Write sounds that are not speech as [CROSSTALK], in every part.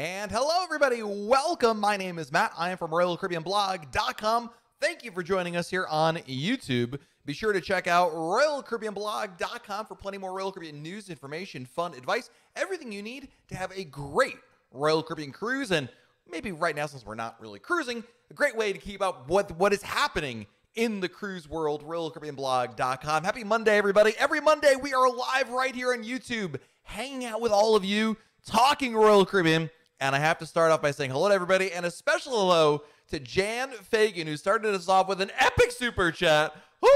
And hello, everybody. Welcome. My name is Matt. I am from RoyalCaribbeanBlog.com. Thank you for joining us here on YouTube. Be sure to check out RoyalCaribbeanBlog.com for plenty more Royal Caribbean news, information, fun, advice, everything you need to have a great Royal Caribbean cruise. And maybe right now, since we're not really cruising, a great way to keep up what what is happening in the cruise world, RoyalCaribbeanBlog.com. Happy Monday, everybody. Every Monday, we are live right here on YouTube, hanging out with all of you, talking Royal Caribbean. And I have to start off by saying hello to everybody and a special hello to Jan Fagan, who started us off with an epic super chat. Woo!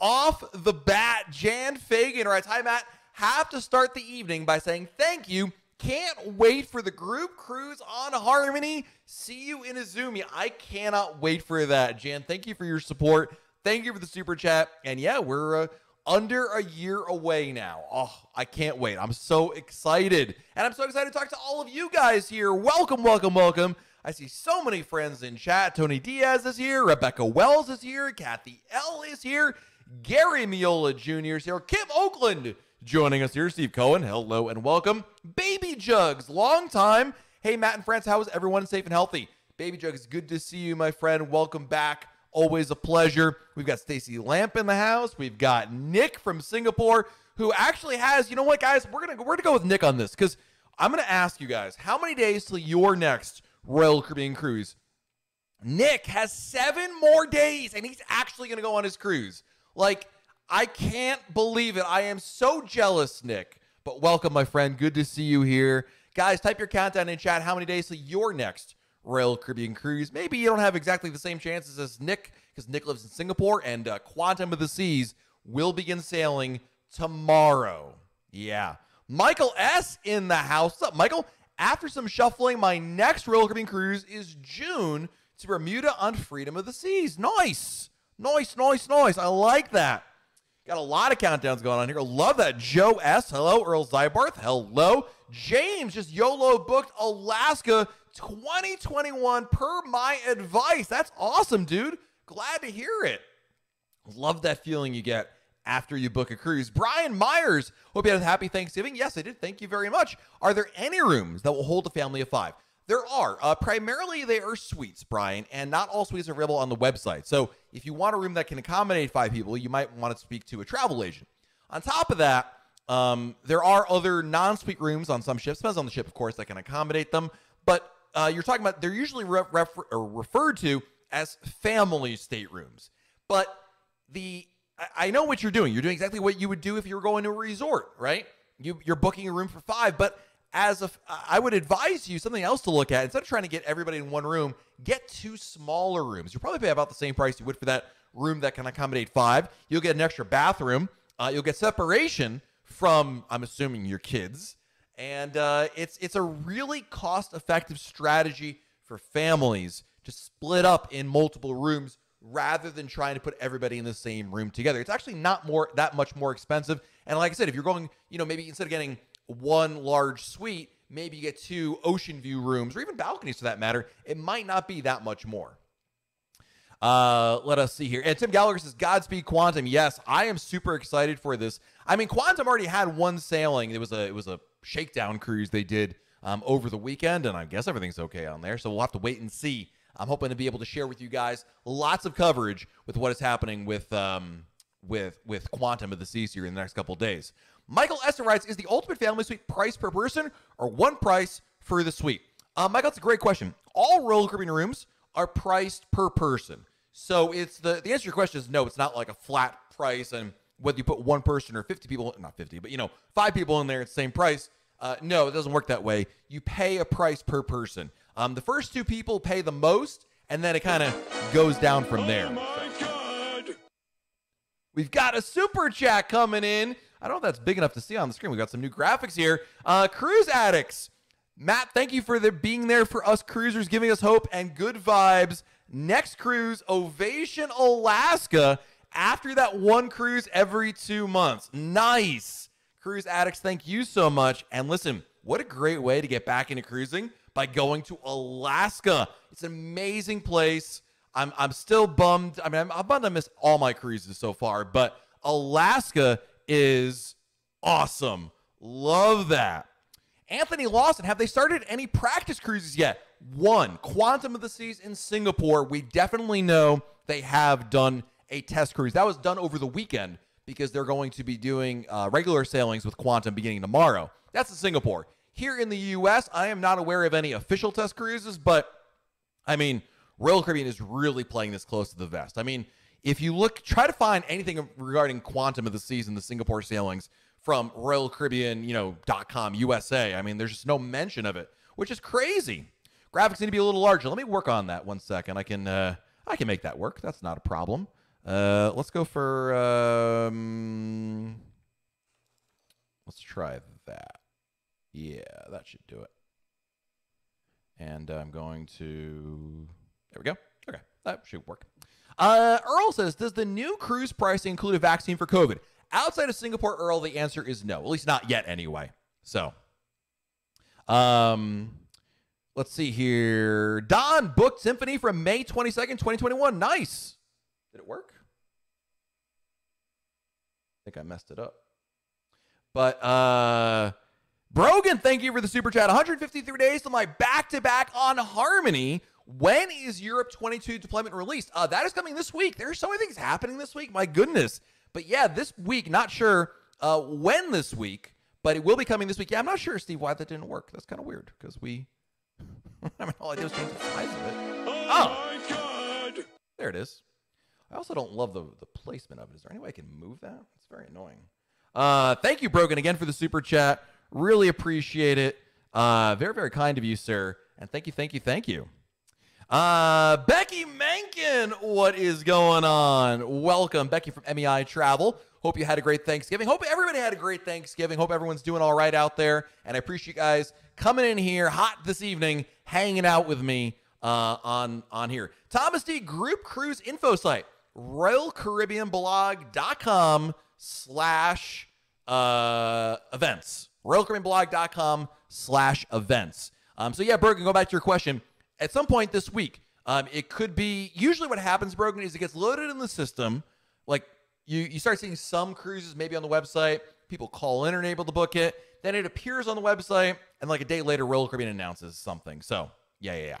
Off the bat, Jan Fagan writes, Hi, Matt. Have to start the evening by saying thank you. Can't wait for the group cruise on Harmony. See you in Izumi. I cannot wait for that, Jan. Thank you for your support. Thank you for the super chat. And yeah, we're uh, under a year away now. Oh, I can't wait. I'm so excited. And I'm so excited to talk to all of you guys here. Welcome, welcome, welcome. I see so many friends in chat. Tony Diaz is here. Rebecca Wells is here. Kathy L is here. Gary Miola Jr. is here. Kim Oakland joining us here. Steve Cohen, hello and welcome. Baby Jugs, long time. Hey, Matt and France, how is everyone safe and healthy? Baby Jugs, good to see you, my friend. Welcome back. Always a pleasure. We've got Stacy Lamp in the house. We've got Nick from Singapore, who actually has, you know what, guys? We're gonna we're gonna go with Nick on this because I'm gonna ask you guys how many days till your next Royal Caribbean cruise? Nick has seven more days, and he's actually gonna go on his cruise. Like, I can't believe it. I am so jealous, Nick. But welcome, my friend. Good to see you here. Guys, type your countdown in chat. How many days till your next Royal Caribbean cruise? Maybe you don't have exactly the same chances as Nick, because Nick lives in Singapore, and uh, Quantum of the Seas will begin sailing tomorrow. Yeah. Michael S. in the house. What's up, Michael? After some shuffling, my next Royal Caribbean cruise is June to Bermuda on Freedom of the Seas. Nice. Nice, nice, nice. I like that. Got a lot of countdowns going on here. Love that. Joe S. Hello. Earl Zybarth. Hello. James just YOLO booked Alaska 2021 per my advice. That's awesome, dude. Glad to hear it. Love that feeling you get after you book a cruise. Brian Myers, hope you had a happy Thanksgiving. Yes, I did. Thank you very much. Are there any rooms that will hold a family of five? There are. Uh, primarily, they are suites, Brian, and not all suites are available on the website. So, if you want a room that can accommodate five people, you might want to speak to a travel agent. On top of that, um, there are other non-suite rooms on some ships. Depends on the ship, of course, that can accommodate them. But uh, you're talking about they're usually re- refer- referred to as family staterooms. But the I know what you're doing. You're doing exactly what you would do if you were going to a resort, right? You, you're booking a room for five, but as a, I would advise you something else to look at. Instead of trying to get everybody in one room, get two smaller rooms. You'll probably pay about the same price you would for that room that can accommodate five. You'll get an extra bathroom. Uh, you'll get separation from, I'm assuming, your kids, and uh, it's it's a really cost-effective strategy for families to split up in multiple rooms rather than trying to put everybody in the same room together. It's actually not more that much more expensive. And like I said, if you're going, you know, maybe instead of getting one large suite, maybe you get two ocean view rooms or even balconies for that matter. It might not be that much more. Uh, let us see here. And Tim Gallagher says, Godspeed Quantum. Yes, I am super excited for this. I mean, Quantum already had one sailing. It was a it was a shakedown cruise they did um, over the weekend, and I guess everything's okay on there. So we'll have to wait and see. I'm hoping to be able to share with you guys lots of coverage with what is happening with um, with with Quantum of the Seas here in the next couple days. Michael Esther writes, is the ultimate family suite price per person or one price for the suite? Uh, Michael, that's a great question. All Royal Caribbean rooms are priced per person. So it's the the answer to your question is no, it's not like a flat price and whether you put one person or 50 people, not 50, but you know, five people in there, it's the same price. Uh, no, it doesn't work that way. You pay a price per person. Um, the first two people pay the most, and then it kind of goes down from there. Oh We've got a super chat coming in. I don't know if that's big enough to see on the screen. We've got some new graphics here. Uh, Cruise Addicts. Matt, thank you for the, being there for us cruisers, giving us hope and good vibes. Next cruise, Ovation Alaska. After that one cruise every two months. Nice. Cruise Addicts, thank you so much. And listen, what a great way to get back into cruising by going to Alaska. It's an amazing place. I'm, I'm still bummed. I mean, I'm, I'm bummed I missed all my cruises so far, but Alaska is awesome. Love that. Anthony Lawson, have they started any practice cruises yet? One, Quantum of the Seas in Singapore. We definitely know they have done a test cruise. That was done over the weekend because they're going to be doing uh, regular sailings with Quantum beginning tomorrow. That's in Singapore. Here in the U.S., I am not aware of any official test cruises, but I mean, Royal Caribbean is really playing this close to the vest. I mean, if you look, try to find anything regarding Quantum of the Seas, the Singapore sailings from Royal Caribbean, you know, .com USA. I mean, there's just no mention of it, which is crazy. Graphics need to be a little larger. Let me work on that one second. I can uh, I can make that work. That's not a problem. Uh, let's go for um, let's try that. Yeah, that should do it. And I'm going to there we go. Okay, that should work. Uh, Earl says, does the new cruise pricing include a vaccine for COVID? Outside of Singapore, Earl, the answer is no. At least not yet, anyway. So, um, let's see here. Don booked Symphony from May 22nd, 2021. Nice. Did it work? I think I messed it up. But uh Brogan, thank you for the super chat. 153 days to my back to back on Harmony. When is Europe 22 deployment released? Uh, that is coming this week. There are so many things happening this week. My goodness. But yeah, this week, not sure uh, when this week, but it will be coming this week. Yeah, I'm not sure, Steve, why that didn't work. That's kind of weird because we. [LAUGHS] I mean, all I did was change the size of it. Oh, oh, my God. There it is. I also don't love the, the placement of it. Is there any way I can move that? It's very annoying. Uh, thank you, Brogan, again for the super chat. Really appreciate it. Uh, very, very kind of you, sir. And thank you, thank you, thank you. Uh, Becky Menken, what is going on? Welcome, Becky from MEI Travel. Hope you had a great Thanksgiving. Hope everybody had a great Thanksgiving. Hope everyone's doing all right out there. And I appreciate you guys coming in here hot this evening, hanging out with me uh, on on here. Thomas D Group Cruise Info site, RoyalCaribbeanBlog.com slash uh, events. RoyalCaribbeanBlog.com slash events. Um, so yeah, Bergen, go back to your question at some point this week. Um, it could be usually what happens, Brogan, is it gets loaded in the system. Like you, you start seeing some cruises maybe on the website. People call in and are able to book it. Then it appears on the website, and like a day later, Royal Caribbean announces something. So yeah, yeah, yeah.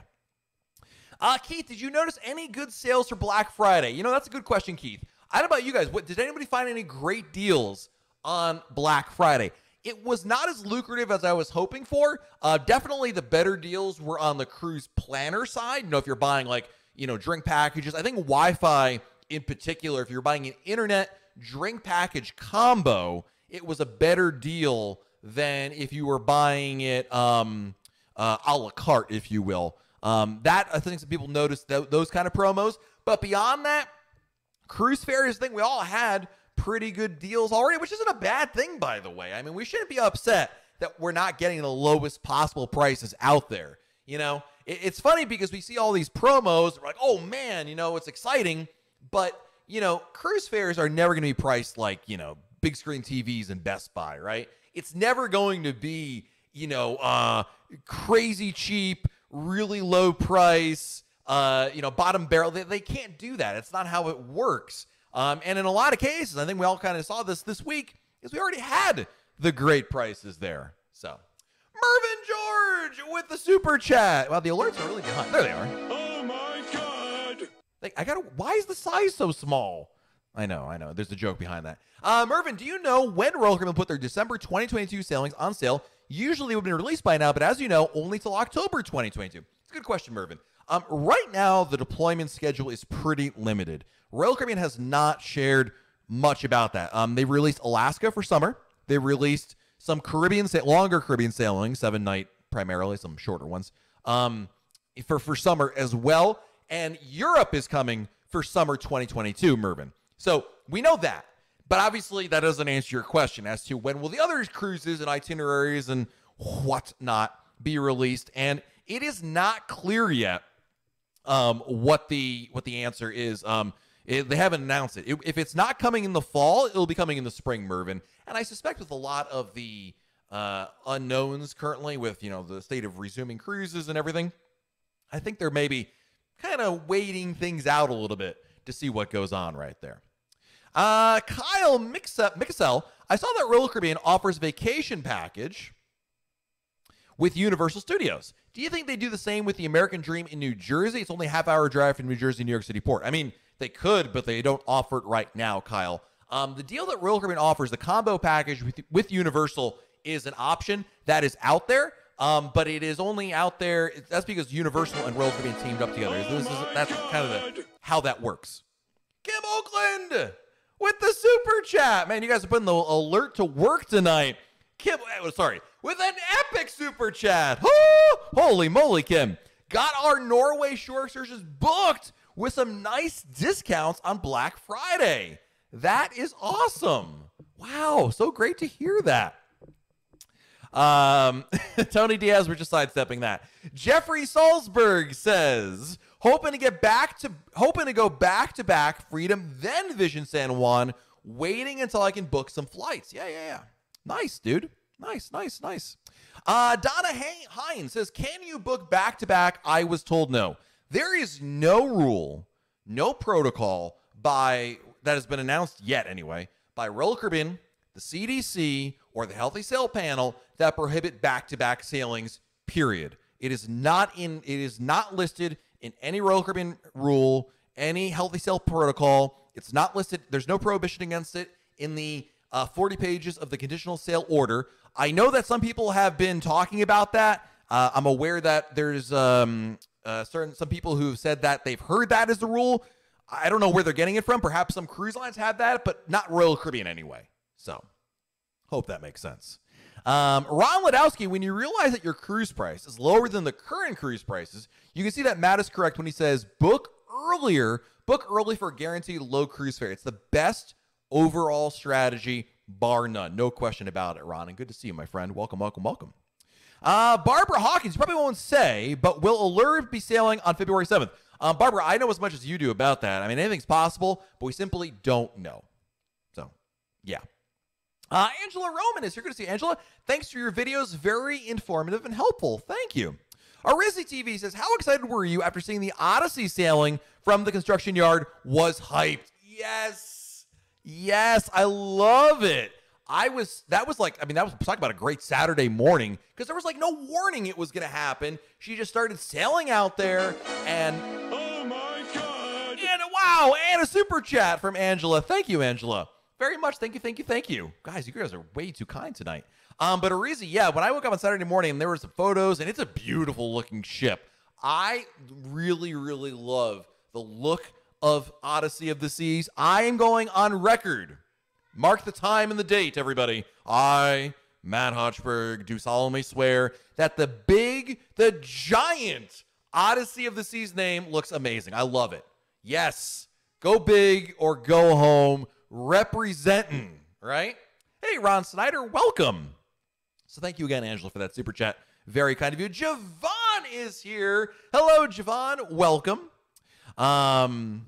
Uh, Keith, did you notice any good sales for Black Friday? You know, that's a good question, Keith. I don't know about you guys. What did anybody find any great deals on Black Friday? It was not as lucrative as I was hoping for. Uh, definitely the better deals were on the cruise planner side. You know, if you're buying like, you know, drink packages, I think Wi Fi in particular, if you're buying an internet drink package combo, it was a better deal than if you were buying it um, uh, a la carte, if you will. Um, that I think some people noticed th- those kind of promos. But beyond that, cruise fares, I think we all had pretty good deals already, which isn't a bad thing, by the way. I mean, we shouldn't be upset that we're not getting the lowest possible prices out there. You know, it, it's funny because we see all these promos, we're like, oh man, you know, it's exciting, but you know, cruise fares are never going to be priced like you know big screen TVs and Best Buy, right? It's never going to be you know uh, crazy cheap, really low price, uh, you know, bottom barrel. They, they can't do that. It's not how it works. Um, and in a lot of cases, I think we all kind of saw this this week, is we already had the great prices there. So, Mervin George with the super chat. Wow, the alerts are really behind. There they are. Oh my god! Like, I gotta. Why is the size so small? I know, I know. There's a joke behind that. Uh, Mervin, do you know when Royal Caribbean put their December 2022 sailings on sale? Usually would have been released by now, but as you know, only till October 2022. It's a good question, Mervin. Um, right now, the deployment schedule is pretty limited. Royal Caribbean has not shared much about that. Um, they released Alaska for summer. They released some Caribbean, longer Caribbean sailing, seven night primarily, some shorter ones, um, for for summer as well. And Europe is coming for summer 2022, Mervin. So we know that, but obviously that doesn't answer your question as to when will the other cruises and itineraries and whatnot be released. And it is not clear yet um, what the what the answer is. Um, it, they haven't announced it. it. If it's not coming in the fall, it'll be coming in the spring, Mervin. And I suspect with a lot of the uh, unknowns currently, with you know the state of resuming cruises and everything, I think they're maybe kind of waiting things out a little bit to see what goes on right there. Uh, Kyle Mixel, I saw that Royal Caribbean offers vacation package with Universal Studios. Do you think they do the same with the American Dream in New Jersey? It's only a half hour drive from New Jersey, New York City port. I mean, they could, but they don't offer it right now, Kyle. Um, the deal that Royal Caribbean offers, the combo package with, with Universal, is an option that is out there. Um, but it is only out there. That's because Universal and Royal Caribbean teamed up together. This is, that's kind of the, how that works. Kim Oakland with the super chat. Man, you guys are putting the alert to work tonight. Kim, oh, sorry, with an epic super chat. Oh, holy moly, Kim. Got our Norway shore excursions booked with some nice discounts on Black Friday. That is awesome. Wow, so great to hear that. Um, [LAUGHS] Tony Diaz, we're just sidestepping that. Jeffrey Salzberg says, hoping to get back to hoping to go back to back Freedom, then Vision San Juan, waiting until I can book some flights. Yeah, yeah, yeah. Nice, dude. Nice, nice, nice. Uh, Donna Hines says, Can you book back to back? I was told no. There is no rule, no protocol by that has been announced yet, anyway, by Royal the CDC, or the Healthy Sail Panel that prohibit back to back sailings, period. It is not in it is not listed in any Royal Caribbean rule, any Healthy Sail protocol. It's not listed. There's no prohibition against it in the uh, 40 pages of the conditional sail order. I know that some people have been talking about that. Uh, I'm aware that there's um, uh, certain some people who've said that they've heard that as the rule. I don't know where they're getting it from. Perhaps some cruise lines have that, but not Royal Caribbean anyway. So, hope that makes sense. Um, Ron Ladowski, when you realize that your cruise price is lower than the current cruise prices, you can see that Matt is correct when he says book earlier, book early for guaranteed low cruise fare. It's the best overall strategy, bar none. No question about it, Ron. And good to see you, my friend. Welcome, welcome, welcome. Uh, Barbara Hawkins, you probably won't say, but will Allure be sailing on February 7th? Um, Barbara, I know as much as you do about that. I mean, anything's possible, but we simply don't know. So, yeah. Uh, Angela Roman is here. Good to see you, Angela. Thanks for your videos. Very informative and helpful. Thank you. Arizzi TV says, How excited were you after seeing the Odyssey sailing from the construction yard was hyped? Yes. Yes. I love it. I was, that was like, I mean, that was talking about a great Saturday morning because there was like no warning it was going to happen. She just started sailing out there and. Oh my god! And wow, and a super chat from Angela. Thank you, Angela. Very much. Thank you, thank you, thank you. Guys, you guys are way too kind tonight. Um, but Arizi, yeah, when I woke up on Saturday morning and there were some photos, and it's a beautiful looking ship. I really, really love the look of Odyssey of the Seas. I am going on record. Mark the time and the date, everybody. I, Matt Hochberg, do solemnly swear that the big, the giant Odyssey of the Seas name looks amazing. I love it. Yes, go big or go home. Representing, right? Hey, Ron Snyder, welcome. So thank you again, Angela, for that super chat. Very kind of you. Javon is here. Hello, Javon. Welcome. Um,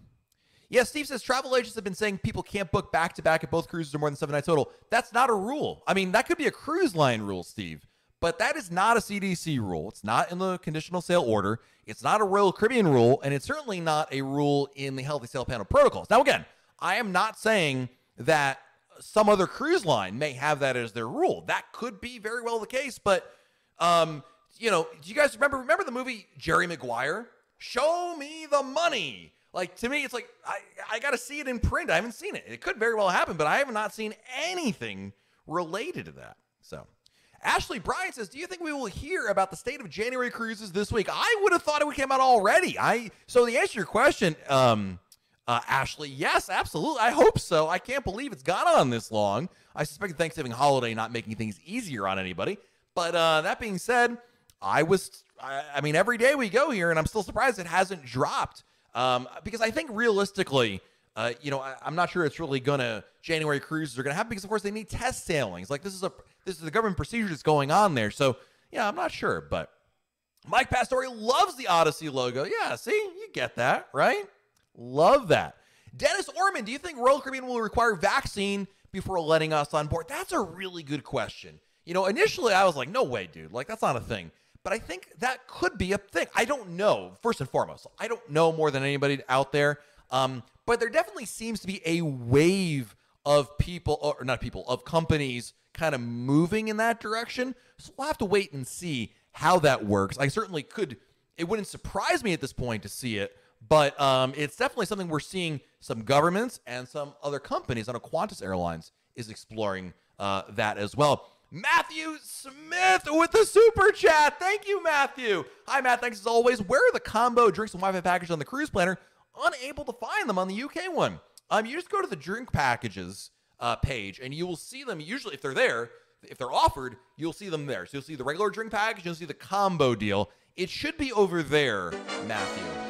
yeah, Steve says travel agents have been saying people can't book back to back at both cruises or more than seven nights total. That's not a rule. I mean, that could be a cruise line rule, Steve, but that is not a CDC rule. It's not in the conditional sail order. It's not a Royal Caribbean rule, and it's certainly not a rule in the Healthy Sail Panel protocols. Now, again, I am not saying that some other cruise line may have that as their rule. That could be very well the case, but um, you know, do you guys remember remember the movie Jerry Maguire? Show me the money. Like to me, it's like I I got to see it in print. I haven't seen it. It could very well happen, but I have not seen anything related to that. So. Ashley Bryant says, "Do you think we will hear about the state of January cruises this week?" I would have thought it would came out already. I so the answer to your question, um, uh, Ashley, yes, absolutely. I hope so. I can't believe it's gone on this long. I suspect Thanksgiving holiday not making things easier on anybody. But uh, that being said, I was, I, I mean, every day we go here, and I'm still surprised it hasn't dropped um, because I think realistically, uh, you know, I, am not sure it's really gonna January cruises are gonna happen because of course they need test sailings. Like this is a this is the government procedure that's going on there. So yeah, I'm not sure, but Mike Pastore loves the Odyssey logo. Yeah, see, you get that right. Love that. Dennis Orman, do you think Royal Caribbean will require vaccine before letting us on board? That's a really good question. You know, initially I was like, no way, dude. Like that's not a thing. But I think that could be a thing. I don't know. First and foremost, I don't know more than anybody out there. Um, but there definitely seems to be a wave of people, or not people, of companies kind of moving in that direction. So we'll have to wait and see how that works. I certainly could. It wouldn't surprise me at this point to see it, but um, it's definitely something we're seeing some governments and some other companies. I know Qantas Airlines is exploring uh, that as well. Matthew Smith with the super chat. Thank you, Matthew. Hi, Matt. Thanks as always. Where are the combo drinks and Wi-Fi packages on the cruise planner? Unable to find them on the UK one. Um, you just go to the drink packages uh, page and you will see them. Usually, if they're there, if they're offered, you'll see them there. So you'll see the regular drink package, you'll see the combo deal. It should be over there, Matthew.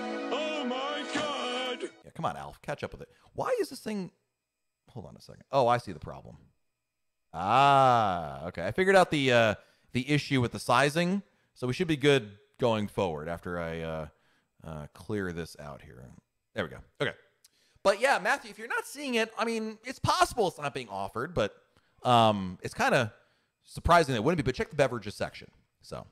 Come on, Alf, catch up with it. Why is this thing? Hold on a second. Oh, I see the problem. Ah, okay. I figured out the uh, the issue with the sizing, so we should be good going forward after I uh, uh, clear this out here. There we go. Okay. But yeah, Matthew, if you're not seeing it, I mean, it's possible it's not being offered, but um, it's kind of surprising that it wouldn't be. But check the beverages section. So,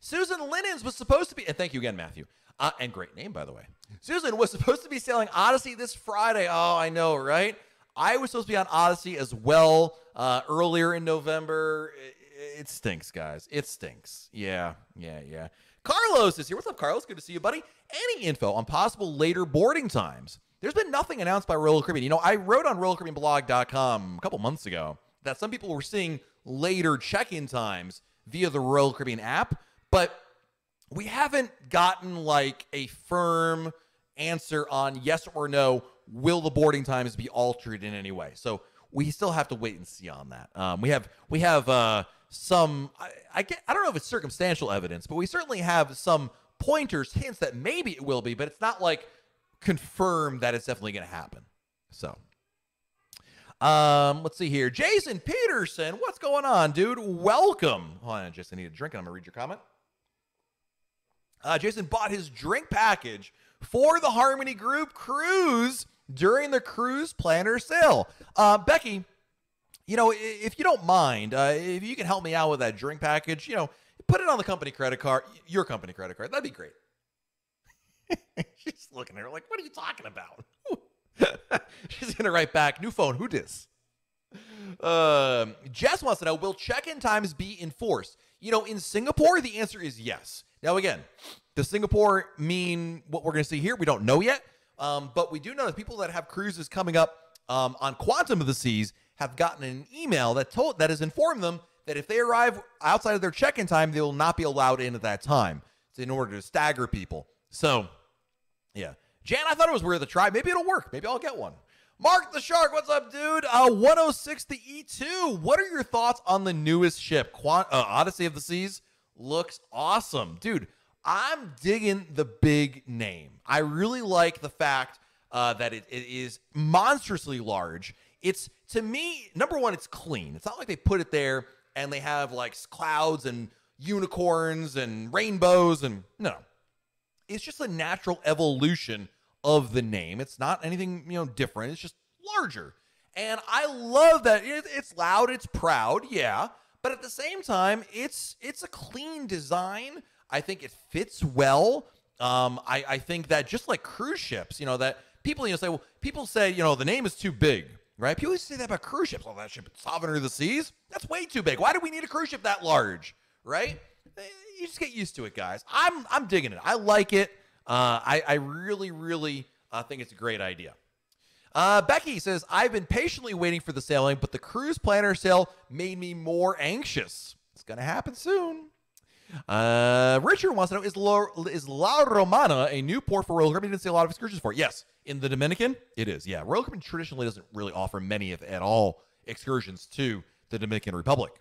Susan Linens was supposed to be, and thank you again, Matthew. Uh, and great name, by the way. Susan was supposed to be sailing Odyssey this Friday. Oh, I know, right? I was supposed to be on Odyssey as well uh, earlier in November. It, it stinks, guys. It stinks. Yeah, yeah, yeah. Carlos is here. What's up, Carlos? Good to see you, buddy. Any info on possible later boarding times? There's been nothing announced by Royal Caribbean. You know, I wrote on RoyalCaribbeanBlog.com a couple months ago that some people were seeing later check-in times via the Royal Caribbean app, but we haven't gotten like a firm answer on yes or no. Will the boarding times be altered in any way? So we still have to wait and see on that. Um, we have we have uh, some I, I get I don't know if it's circumstantial evidence, but we certainly have some pointers, hints that maybe it will be, but it's not like confirmed that it's definitely going to happen. So. Um, let's see here. Jason Peterson, what's going on, dude? Welcome. Hold on, Jason, I need a drink and I'm gonna read your comment. Uh, Jason bought his drink package for the Harmony Group cruise during the cruise planner sale. Uh, Becky, you know, if you don't mind, uh, if you can help me out with that drink package, you know, put it on the company credit card, your company credit card. That'd be great. [LAUGHS] She's looking at her like, what are you talking about? [LAUGHS] She's gonna write back, new phone, who dis? Um, Jess wants to know, will check-in times be enforced? You know, in Singapore, the answer is yes. Now, again, does Singapore mean what we're going to see here? We don't know yet. Um, but we do know that people that have cruises coming up um, on Quantum of the Seas have gotten an email that told that has informed them that if they arrive outside of their check-in time, they will not be allowed in at that time. It's in order to stagger people. So, yeah. Jan, I thought it was worth a try. Maybe it'll work. Maybe I'll get one. Mark the Shark, what's up, dude? Uh, 106 the E2. What are your thoughts on the newest ship, Quant- uh, Odyssey of the Seas? Looks awesome, dude. I'm digging the big name. I really like the fact uh, that it, it is monstrously large. It's to me, number one, it's clean. It's not like they put it there and they have like clouds and unicorns and rainbows and no, it's just a natural evolution of the name. It's not anything, you know, different. It's just larger. And I love that it, it's loud, it's proud, yeah, but at the same time, it's it's a clean design. I think it fits well. Um, I, I think that just like cruise ships, you know, that people you know say, well, people say, you know, the name is too big, right? People say that about cruise ships. Oh, that ship, Sovereign of the Seas, that's way too big. Why do we need a cruise ship that large, right? Eh, You just get used to it, guys. I'm I'm digging it. I like it. Uh, I I really really uh, think it's a great idea. Uh, Becky says, I've been patiently waiting for the sailing, but the cruise planner sale made me more anxious. It's going to happen soon. Uh, Richard wants to know, is La, is La Romana a new port for Royal Caribbean? Didn't see a lot of excursions for it. Yes. In the Dominican, it is. Yeah. Royal Caribbean traditionally doesn't really offer many, if at all, excursions to the Dominican Republic.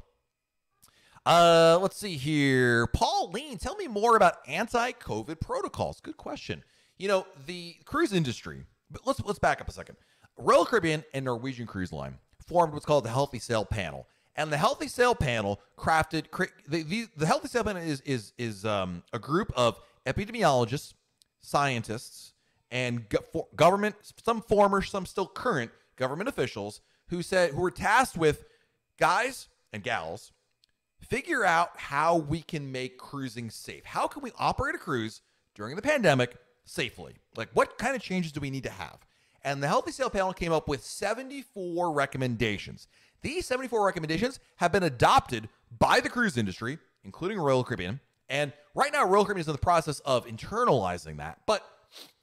Uh, let's see here. Pauline, tell me more about anti-COVID protocols. Good question. You know, the cruise industry, but let's let's back up a second. Royal Caribbean and Norwegian Cruise Line formed what's called the Healthy Sail Panel. And the Healthy Sail Panel crafted the, the, the Healthy Sail Panel is is is um, a group of epidemiologists, scientists, and go- government, some former, some still current government officials who said who were tasked with guys and gals figure out how we can make cruising safe. How can we operate a cruise during the pandemic safely? Like, what kind of changes do we need to have? And the Healthy Sail Panel came up with 74 recommendations. These 74 recommendations have been adopted by the cruise industry, including Royal Caribbean, And right now, Royal Caribbean is in the process of internalizing that. But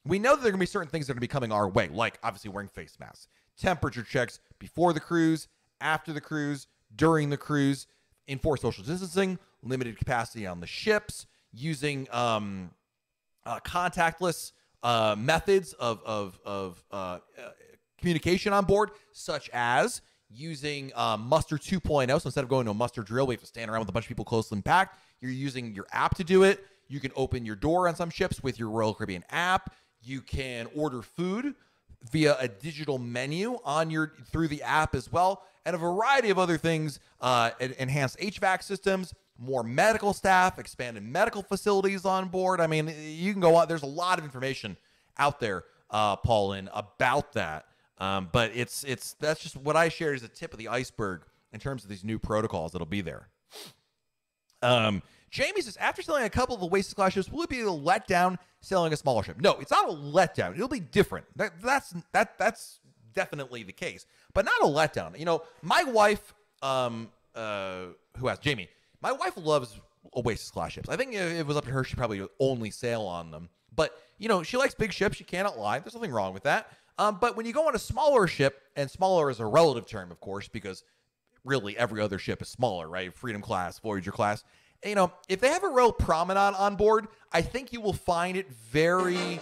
we know that there are going to be certain things that are going to be coming our way, like obviously wearing face masks, temperature checks before the cruise, after the cruise, during the cruise, enforce social distancing, limited capacity on the ships, using um, uh, contactless uh, methods of, of, of uh, uh, communication on board, such as using uh, Muster 2.0. So instead of going to a muster drill, we have to stand around with a bunch of people closely packed. You're using your app to do it. You can open your door on some ships with your Royal Caribbean app. You can order food via a digital menu on your through the app as well, and a variety of other things. Uh, enhanced HVAC systems, more medical staff, expanded medical facilities on board. I mean, you can go on. There's a lot of information out there, uh, Paulin, about that. Um, but it's it's that's just what I shared is the tip of the iceberg in terms of these new protocols that'll be there. Um, Jamie says, after selling a couple of the class ships, will it be a letdown selling a smaller ship? No, it's not a letdown. It'll be different. That, that's that that's definitely the case, but not a letdown. You know, my wife, um, uh, who asked Jamie, my wife loves Oasis class ships. I think if it was up to her, she probably would only sail on them. But you know, she likes big ships. She cannot lie. There's nothing wrong with that. Um, but when you go on a smaller ship, and smaller is a relative term, of course, because really every other ship is smaller, right? Freedom class, Voyager class. You know, if they have a real promenade on board, I think you will find it very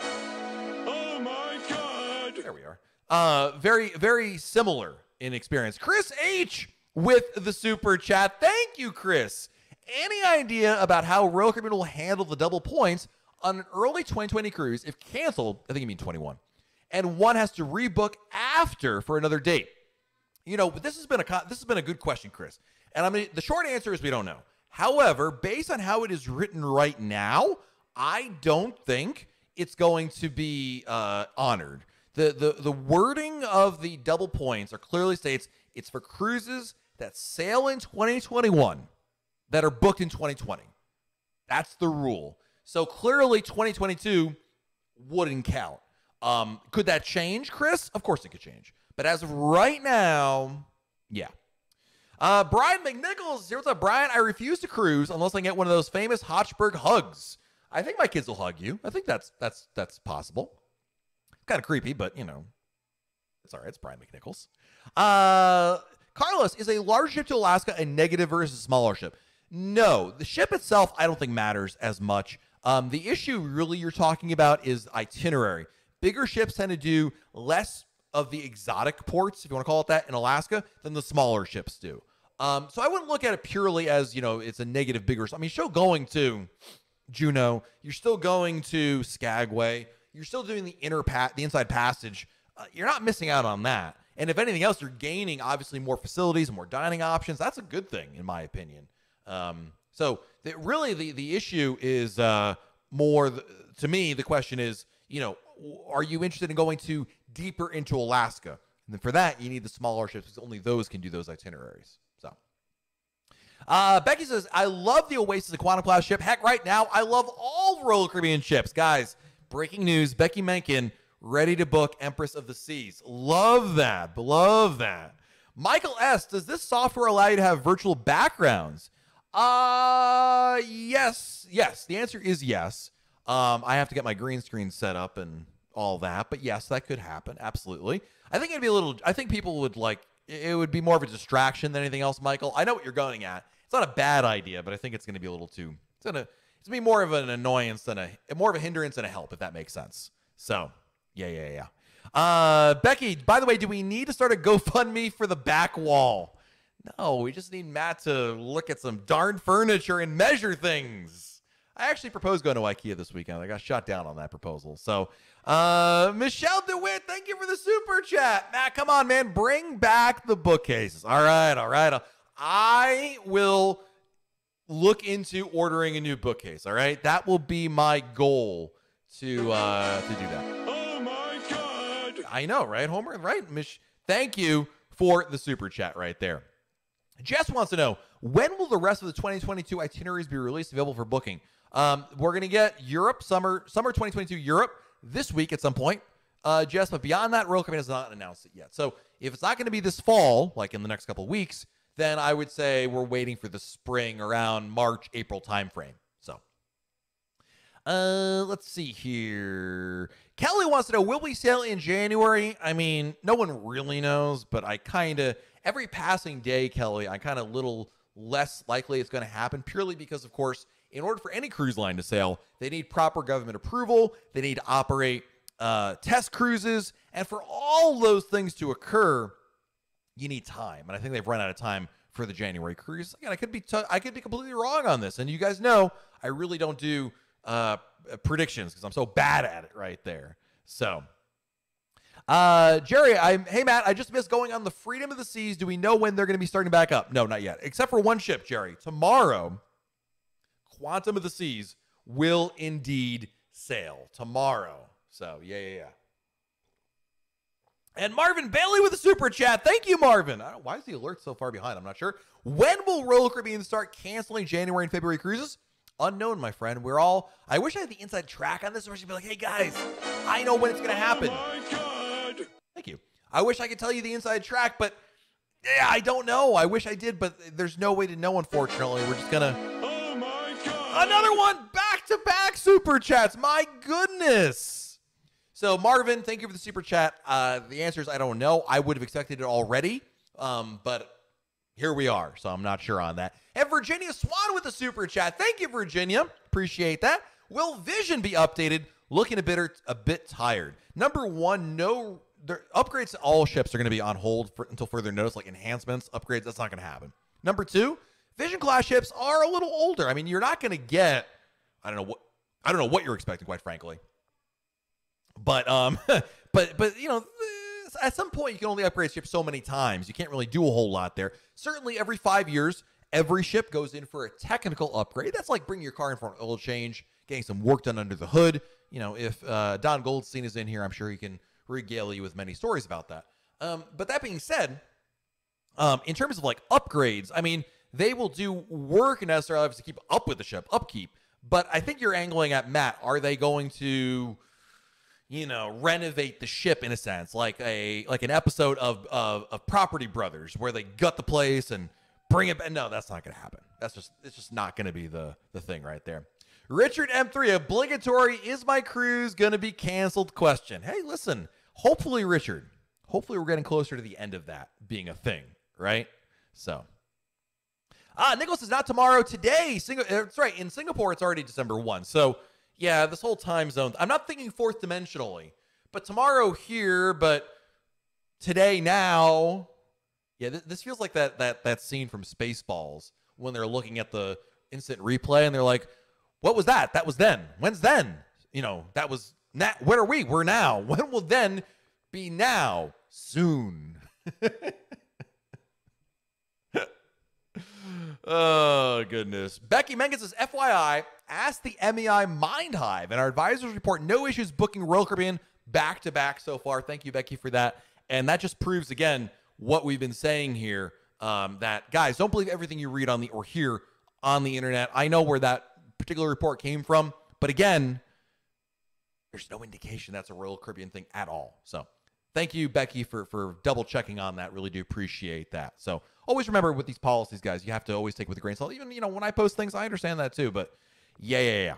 Oh my god! there we are. Uh, very, very similar in experience. Chris H with the super chat. Thank you, Chris. Any idea about how Royal Caribbean will handle the double points on an early 2020 cruise if canceled? I think you mean 21, and one has to rebook after for another date. You know, this has been a this has been a good question, Chris. And I mean, the short answer is we don't know. However, based on how it is written right now, I don't think it's going to be uh, honored. The, the the wording of the double points are clearly states it's for cruises that sail in 2021 that are booked in 2020. That's the rule. So clearly 2022 wouldn't count. Um, could that change, Chris? Of course it could change. But as of right now, yeah. Uh, Brian McNichols, here. What's up, Brian? I refuse to cruise unless I get one of those famous Hochberg hugs. I think my kids will hug you. I think that's that's that's possible. Kind of creepy, but you know, it's all right. It's Brian McNichols. Uh, Carlos, is a large ship to Alaska a negative versus a smaller ship? No, the ship itself I don't think matters as much. Um, the issue really you're talking about is itinerary. Bigger ships tend to do less of the exotic ports, if you want to call it that, in Alaska than the smaller ships do. Um, so I wouldn't look at it purely as you know it's a negative bigger. I mean, still going to Juneau, you're still going to Skagway, you're still doing the inner pat, the inside passage. Uh, you're not missing out on that. And if anything else, you're gaining obviously more facilities, more dining options. That's a good thing, in my opinion. Um, so the, really, the the issue is uh, more the, to me. The question is, you know, are you interested in going to deeper into Alaska? And then for that, you need the smaller ships because only those can do those itineraries. Uh, Becky says, I love the Oasis Aquana class ship. Heck, right now, I love all Royal Caribbean ships. Guys, breaking news Becky Menken ready to book Empress of the Seas. Love that. Love that. Michael S., does this software allow you to have virtual backgrounds? Uh, yes. Yes. The answer is yes. Um, I have to get my green screen set up and all that, but yes, that could happen. Absolutely. I think it'd be a little, I think people would like, it would be more of a distraction than anything else, Michael. I know what you're going at. It's not a bad idea, but I think it's going to be a little too, it's going to, it's to be more of an annoyance than a, more of a hindrance than a help, if that makes sense. So, yeah, yeah, yeah. Uh, Becky, by the way, do we need to start a GoFundMe for the back wall? No, we just need Matt to look at some darn furniture and measure things. I actually proposed going to IKEA this weekend. I got shot down on that proposal. So, uh, Michelle DeWitt, thank you for the super chat. Matt, come on, man. Bring back the bookcases. All right, all right. I will look into ordering a new bookcase. All right. That will be my goal to uh, to do that. Oh my god! I know, right, Homer? Right, Mich- Thank you for the super chat right there. Jess wants to know when will the rest of the 2022 itineraries be released available for booking? Um, we're gonna get Europe summer summer 2022 Europe this week at some point, uh, Jess. But beyond that, Royal Caribbean has not announced it yet. So if it's not going to be this fall, like in the next couple of weeks, then I would say we're waiting for the spring around March April timeframe. So Uh, let's see here. Kelly wants to know: Will we sail in January? I mean, no one really knows, but I kind of every passing day, Kelly, I kind of little less likely it's going to happen purely because, of course, in order for any cruise line to sail, they need proper government approval. They need to operate uh, test cruises, and for all those things to occur, you need time. And I think they've run out of time for the January cruise. Again, I could be t- I could be completely wrong on this, and you guys know I really don't do uh, predictions because I'm so bad at it right there. So. Uh, Jerry, I'm. Hey, Matt. I just missed going on the Freedom of the Seas. Do we know when they're going to be starting to back up? No, not yet. Except for one ship, Jerry. Tomorrow, Quantum of the Seas will indeed sail tomorrow. So yeah, yeah, yeah. And Marvin Bailey with a super chat. Thank you, Marvin. I don't, why is the alert so far behind? I'm not sure. When will Royal Caribbean start canceling January and February cruises? Unknown, my friend. We're all. I wish I had the inside track on this, where she'd be like, "Hey guys, I know when it's gonna happen." Oh my god! Thank you. I wish I could tell you the inside track, but yeah, I don't know. I wish I did, but there's no way to know. Unfortunately, we're just gonna. Oh my god! Another one back to back super chats. My goodness. So, Marvin, thank you for the super chat. Uh, the answer is I don't know. I would have expected it already, um, but here we are. So, I'm not sure on that. And Virginia Swan with the super chat. Thank you, Virginia. Appreciate that. Will Vision be updated? Looking a bit, a bit tired. Number one, no upgrades to all ships are going to be on hold for, until further notice, like enhancements, upgrades. That's not going to happen. Number two, Vision class ships are a little older. I mean, you're not going to get. I don't know what. I don't know what you're expecting, quite frankly. But um, [LAUGHS] but but you know, at some point you can only upgrade ships so many times. You can't really do a whole lot there. Certainly, every five years, every ship goes in for a technical upgrade. That's like bringing your car in for an oil change, getting some work done under the hood. You know, if uh, Don Goldstein is in here, I'm sure he can regale you with many stories about that. Um, but that being said, um, in terms of like upgrades, I mean, they will do work necessarily to keep up with the ship, upkeep. But I think you're angling at Matt. Are they going to, you know, renovate the ship in a sense, like a like an episode of of, of Property Brothers, where they gut the place and bring it back? No, that's not to happen. That's just it's just not to be the the thing right there. Richard M3, obligatory is my cruise to be canceled? Question. Hey, listen. Hopefully, Richard. Hopefully, we're getting closer to the end of that being a thing, right? So. Ah, Nicholas is not tomorrow. Today, Sing- that's right. In Singapore, it's already December 1. So, yeah, this whole time zone. I'm not thinking fourth dimensionally, but tomorrow here, but today now. Yeah, th- this feels like that that that scene from Spaceballs when they're looking at the instant replay and they're like, "What was that? That was then. When's then? You know, that was now. Where are we? We're now. [LAUGHS] When will then be now? Soon." [LAUGHS] Goodness. Becky Mengen says, FYI, ask the MEI Mind Hive, and our advisors report no issues booking Royal Caribbean back to back so far. Thank you, Becky, for that. And that just proves, again, what we've been saying here um, that, guys, don't believe everything you read on the or hear on the internet. I know where that particular report came from, but again, there's no indication that's a Royal Caribbean thing at all. So thank you, Becky, for for double checking on that. Really do appreciate that. So always remember with these policies, guys, you have to always take with a grain of salt. Even you know when I post things, I understand that too. But yeah, yeah, yeah.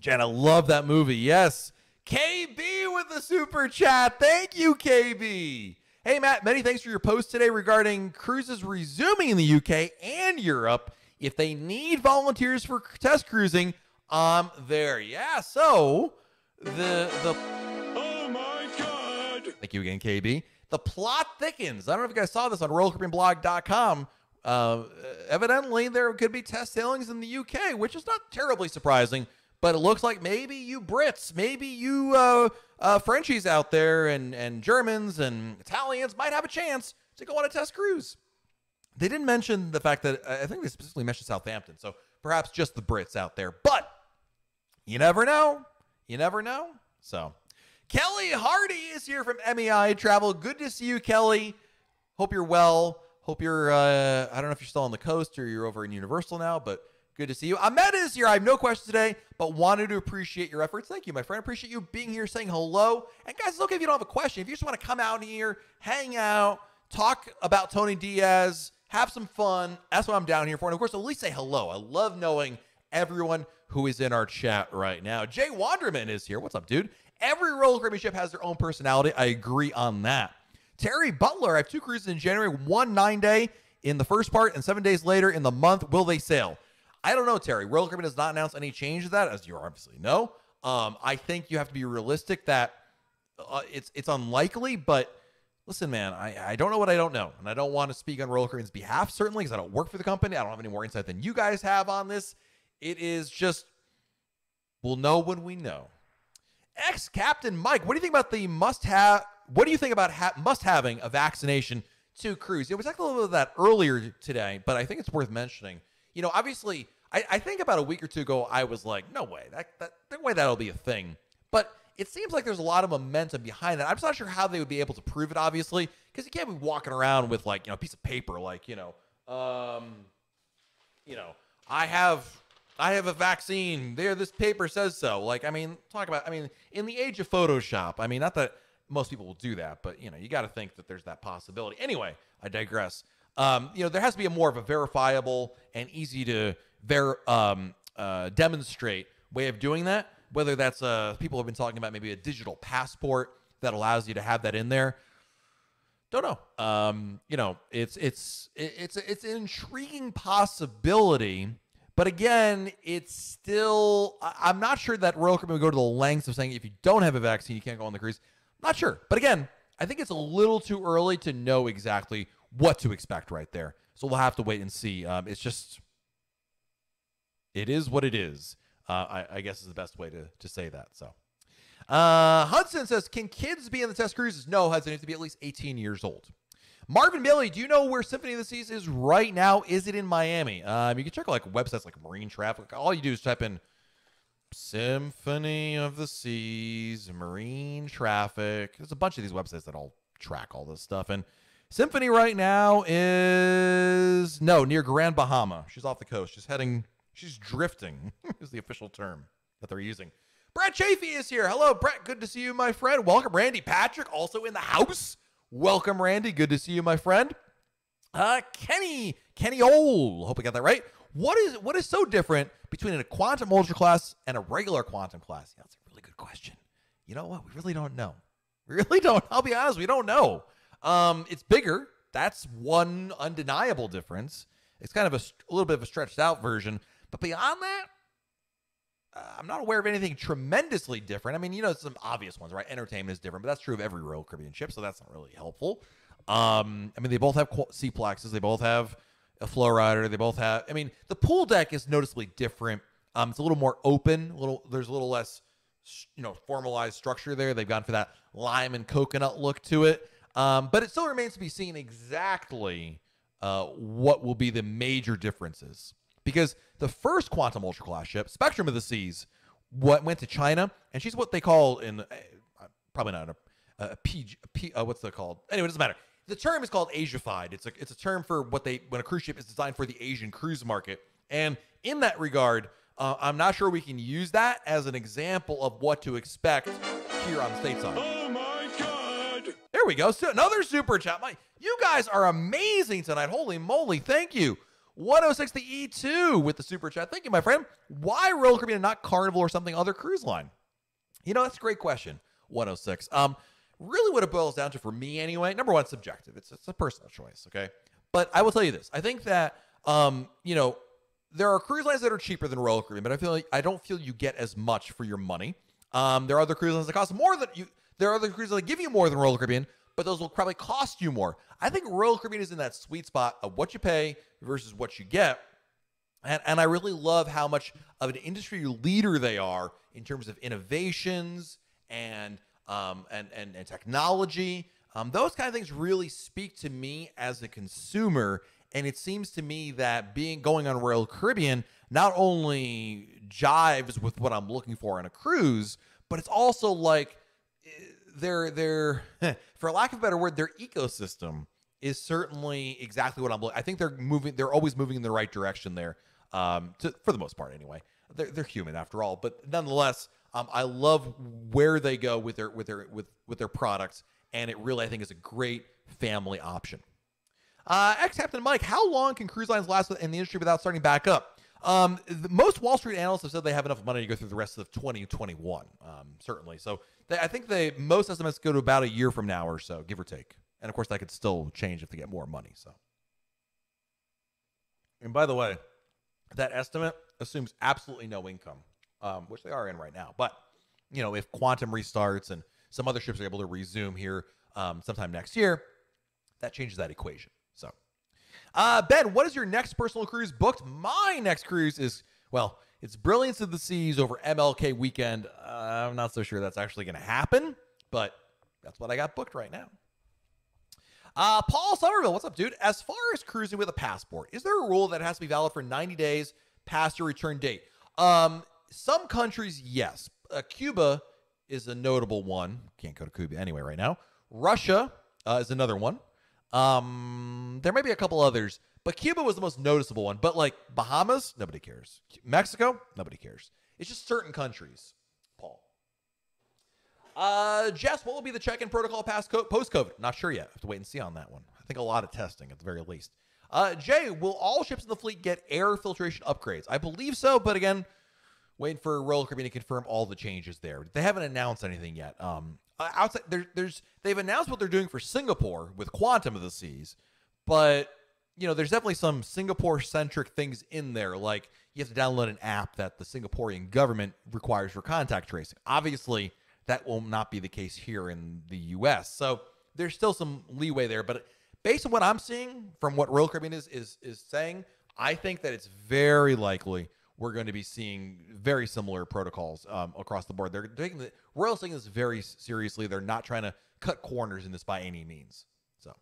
Jan, I love that movie. Yes, KB with the super chat. Thank you, KB. Hey Matt, many thanks for your post today regarding cruises resuming in the UK and Europe. If they need volunteers for test cruising, I'm there. Yeah, so the the! Thank you again, KB. The plot thickens. I don't know if you guys saw this on RoyalCaribbeanBlog.com. Uh, evidently, there could be test sailings in the UK, which is not terribly surprising. But it looks like maybe you Brits, maybe you uh, uh, Frenchies out there, and and Germans and Italians might have a chance to go on a test cruise. They didn't mention the fact that I think they specifically mentioned Southampton, so perhaps just the Brits out there. But you never know. You never know. So, Kelly Hardy is here from MEI Travel. Good to see you, Kelly. Hope you're well. Hope you're, uh, I don't know if you're still on the coast or you're over in Universal now, but good to see you. Ahmed is here. I have no questions today, but wanted to appreciate your efforts. Thank you, my friend. Appreciate you being here, saying hello. And guys, it's okay if you don't have a question. If you just want to come out here, hang out, talk about Tony Diaz, have some fun, that's what I'm down here for. And of course, at least say hello. I love knowing everyone who is in our chat right now. Jay Wanderman is here. What's up, dude? Every Royal Caribbean ship has their own personality. I agree on that. Terry Butler, I have two cruises in January, one nine day in the first part, and seven days later in the month. Will they sail? I don't know, Terry. Royal Caribbean has not announced any change to that, as you obviously know. Um, I think you have to be realistic that uh, it's it's unlikely, but listen, man, I, I don't know what I don't know. And I don't want to speak on Royal Caribbean's behalf, certainly, because I don't work for the company. I don't have any more insight than you guys have on this. It is just, we'll know when we know. Ex Captain Mike, what do you think about the must have? What do you think about ha- must having a vaccination to cruise? Yeah, we talked a little bit of that earlier today, but I think it's worth mentioning. You know, obviously, I, I think about a week or two ago, I was like, no way, that, that no way that'll be a thing. But it seems like there's a lot of momentum behind that. I'm just not sure how they would be able to prove it, obviously, because you can't be walking around with like you know a piece of paper, like you know, um, you know, I have I have a vaccine. There, this paper says so. Like, I mean, talk about. I mean, in the age of Photoshop, I mean, not that most people will do that, but you know, you got to think that there's that possibility. Anyway, I digress. Um, you know, there has to be a more of a verifiable and easy to ver um, uh, demonstrate way of doing that. Whether that's uh, people have been talking about maybe a digital passport that allows you to have that in there. Don't know. Um, you know, it's it's it's it's an intriguing possibility, but again, it's still. I'm not sure that Royal Caribbean would go to the lengths of saying if you don't have a vaccine, you can't go on the cruise. Not sure, but again, I think it's a little too early to know exactly what to expect right there. So we'll have to wait and see. Um, it's just, it is what it is. Uh, I, I guess is the best way to to say that. So. Uh, Hudson says, "Can kids be in the test cruises?" No, Hudson it needs to be at least 18 years old. Marvin Bailey, do you know where Symphony of the Seas is right now? Is it in Miami? Um, you can check like websites like Marine Traffic. All you do is type in Symphony of the Seas, Marine Traffic. There's a bunch of these websites that all track all this stuff. And Symphony right now is no near Grand Bahama. She's off the coast. She's heading. She's drifting. [LAUGHS] is the official term that they're using. Brett Chafee is here. Hello, Brett. Good to see you, my friend. Welcome, Randy Patrick, also in the house. Welcome, Randy. Good to see you, my friend. Uh, Kenny, Kenny Ole. Hope I got that right. What is what is so different between a quantum ultra class and a regular quantum class? Yeah, that's a really good question. You know what? We really don't know. We really don't. I'll be honest, we don't know. Um, it's bigger. That's one undeniable difference. It's kind of a, a little bit of a stretched out version, but beyond that, uh, I'm not aware of anything tremendously different. I mean, you know, some obvious ones, right? Entertainment is different, but that's true of every Royal Caribbean ship, so that's not really helpful. Um, I mean, they both have SeaPlexes. They both have a FlowRider. They both have. I mean, the pool deck is noticeably different. Um, it's a little more open. A little. There's a little less, you know, formalized structure there. They've gone for that lime and coconut look to it. Um, but it still remains to be seen exactly uh, what will be the major differences because the first quantum ultra class ship, Spectrum of the Seas, what went to China, and she's what they call in uh, probably not a, a P, a P uh, what's it called? Anyway, it doesn't matter. The term is called Asiafied. It's a it's a term for what they when a cruise ship is designed for the Asian cruise market, and in that regard, uh, I'm not sure we can use that as an example of what to expect here on the stateside. Oh my god! There we go. So another super chat. My, you guys are amazing tonight. Holy moly. Thank you. 106 the E2 with the super chat. Thank you, my friend. Why Royal Caribbean and not Carnival or something other cruise line? You know, that's a great question. 106. Um, really what it boils down to for me anyway, number one, subjective. It's it's a personal choice, okay? But I will tell you this. I think that um, you know, there are cruise lines that are cheaper than Royal Caribbean, but I feel like I don't feel you get as much for your money. Um, there are other cruise lines that cost more than you. There are other cruise lines that give you more than Royal Caribbean, but those will probably cost you more. I think Royal Caribbean is in that sweet spot of what you pay versus what you get. And, and I really love how much of an industry leader they are in terms of innovations and um, and, and and technology. Um, those kind of things really speak to me as a consumer, and it seems to me that being going on Royal Caribbean not only jives with what I'm looking for on a cruise, but it's also like they're their their [LAUGHS] for lack of a better word, their ecosystem is certainly exactly what I'm. I think they're moving. They're always moving in the right direction there, um, to, for the most part, anyway. They're, they're human after all, but nonetheless, um, I love where they go with their with their with with their products, and it really I think is a great family option. Uh, Ex Captain Mike, how long can cruise lines last in the industry without starting back up? Um, the, most Wall Street analysts have said they have enough money to go through the rest of 2021. Um, certainly. So they, I think they most estimates go to about a year from now or so, give or take. And of course, that could still change if they get more money. So. And by the way, that estimate assumes absolutely no income, um, which they are in right now. But you know, if quantum restarts and some other ships are able to resume here um, sometime next year, that changes that equation. So, uh, Ben, what is your next personal cruise booked? My next cruise is well, it's Brilliance of the Seas over MLK weekend. Uh, I'm not so sure that's actually going to happen, but that's what I got booked right now. Uh, Paul Somerville, what's up, dude? As far as cruising with a passport, is there a rule that has to be valid for 90 days past your return date? Um, some countries, yes. Uh, Cuba is a notable one. Can't go to Cuba anyway right now. Russia uh, is another one. Um, there may be a couple others, but Cuba was the most noticeable one. But like Bahamas, nobody cares. Mexico, nobody cares. It's just certain countries. Paul. Uh, Jess, what will be the check-in protocol past co- post-COVID? Not sure yet. Have to wait and see on that one. I think a lot of testing at the very least. Uh, Jay, will all ships in the fleet get air filtration upgrades? I believe so, but again, waiting for Royal Caribbean to confirm all the changes there. They haven't announced anything yet. Um, uh, outside there, there's they've announced what they're doing for Singapore with Quantum of the Seas, but you know, there's definitely some Singapore centric things in there, like you have to download an app that the Singaporean government requires for contact tracing. Obviously, that will not be the case here in the US. So there's still some leeway there, but based on what I'm seeing from what Royal Caribbean is is is saying, I think that it's very likely we're going to be seeing very similar protocols um, across the board. They're taking the Royal taking this very seriously. They're not trying to cut corners in this by any means. So,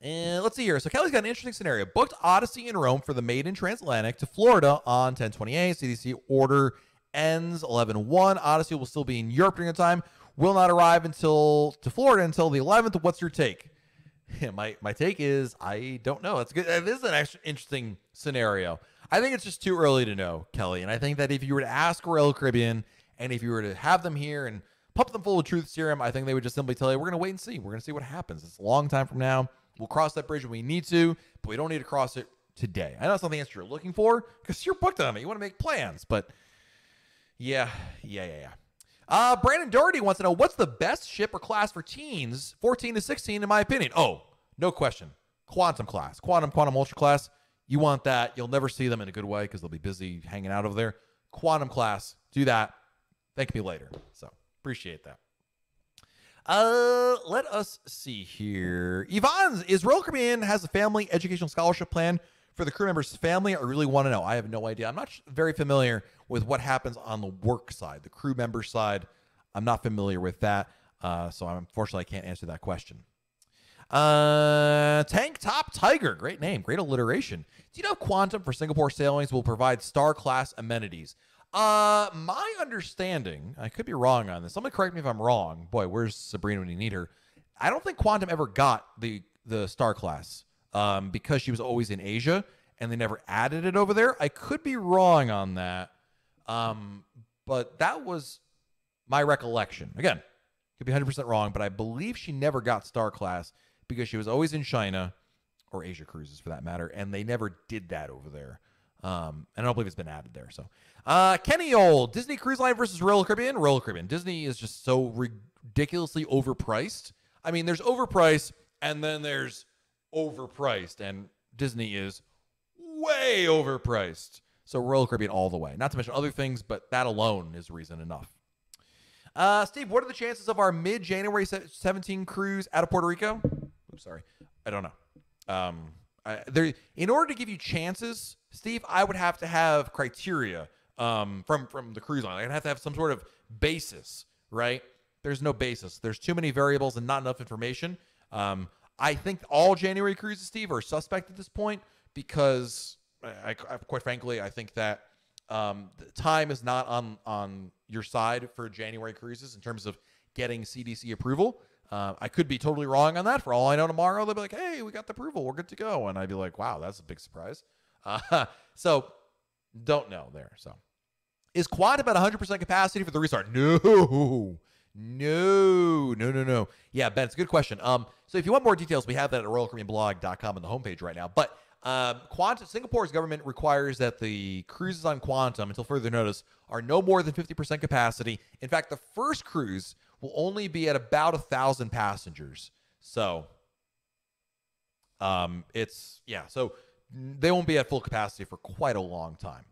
and let's see here. So Kelly's got an interesting scenario. Booked Odyssey in Rome for the maiden transatlantic to Florida on 1028. CDC order ends 11-1. Odyssey will still be in Europe during the time. Will not arrive until to Florida until the 11th. What's your take? Yeah, [LAUGHS] my my take is I don't know. That's good. This is an interesting scenario. I think it's just too early to know, Kelly. And I think that if you were to ask Royal Caribbean and if you were to have them here and pump them full of truth serum, I think they would just simply tell you, we're going to wait and see. We're going to see what happens. It's a long time from now. We'll cross that bridge when we need to, but we don't need to cross it today. I know it's not the answer you're looking for because you're booked on it. You want to make plans, but yeah, yeah, yeah, yeah. Uh, Brandon Doherty wants to know what's the best ship or class for teens 14 to 16, in my opinion. Oh, no question. Quantum class, quantum, quantum ultra class. You want that. You'll never see them in a good way because they'll be busy hanging out over there. Quantum class, do that. Thank me later. So appreciate that. Uh, let us see here. Yvonne's is Royal Caribbean has a family educational scholarship plan for the crew members' family. I really want to know. I have no idea. I'm not very familiar with what happens on the work side, the crew member side. I'm not familiar with that. Uh, so I'm, unfortunately, I can't answer that question. Uh, Tank Top Tiger, great name, great alliteration. Do you know Quantum for Singapore sailings will provide star class amenities? Uh, my understanding, I could be wrong on this. Someone correct me if I'm wrong. Boy, where's Sabrina when you need her? I don't think Quantum ever got the the star class um, because she was always in Asia and they never added it over there. I could be wrong on that. Um, but that was my recollection. Again, could be 100% wrong, but I believe she never got star class because she was always in China or Asia cruises for that matter, and they never did that over there. Um, and I don't believe it's been added there. So, uh, Kenny Old, Disney Cruise Line versus Royal Caribbean. Royal Caribbean. Disney is just so ridiculously overpriced. I mean, there's overpriced, and then there's overpriced, and Disney is way overpriced. So Royal Caribbean all the way. Not to mention other things, but that alone is reason enough. Uh, Steve, what are the chances of our mid-January 17 cruise out of Puerto Rico? Oops, sorry, I don't know. Um, I, there, in order to give you chances, Steve, I would have to have criteria um, from from the cruise line. I'd have to have some sort of basis, right? There's no basis. There's too many variables and not enough information. Um, I think all January cruises, Steve, are suspect at this point because, I, I, quite frankly, I think that um, time is not on on your side for January cruises in terms of getting CDC approval. Uh, I could be totally wrong on that. For all I know, tomorrow they'll be like, "Hey, we got the approval. We're good to go," and I'd be like, "Wow, that's a big surprise." Uh, [LAUGHS] so, don't know there. So, is Quantum about 100% capacity for the restart? No, no, no, no, no. Yeah, Ben, it's a good question. Um, so if you want more details, we have that at RoyalCaribbeanBlog.com on the homepage right now. But Quantum, Singapore's government requires that the cruises on Quantum, until further notice, are no more than 50% capacity. In fact, the first cruise will only be at about a thousand passengers. So, um, it's yeah. So they won't be at full capacity for quite a long time.